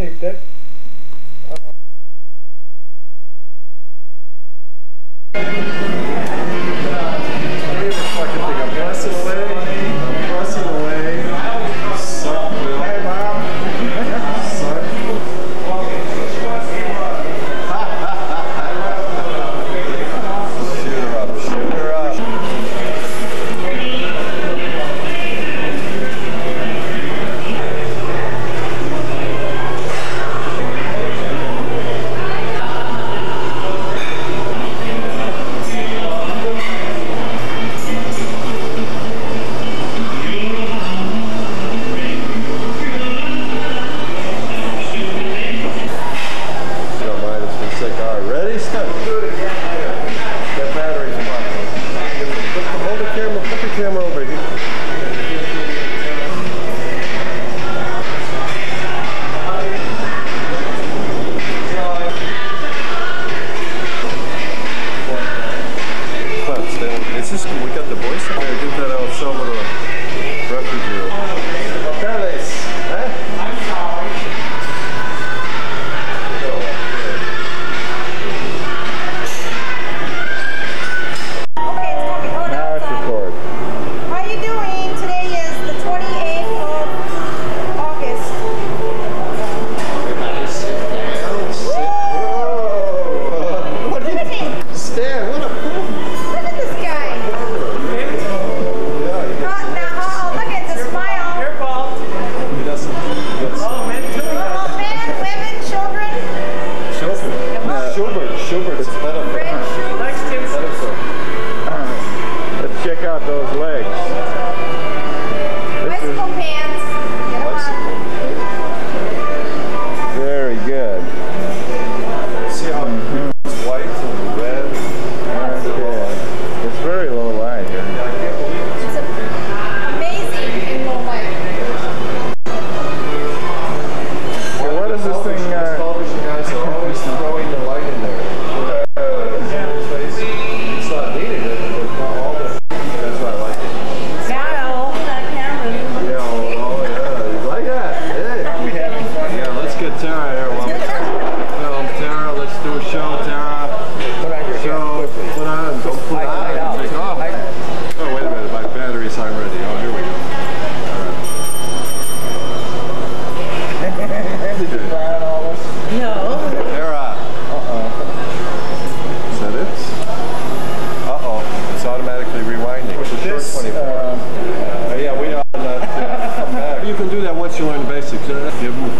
save that uh Thank you.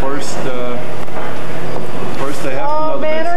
first. Uh, first they have oh, to know oh,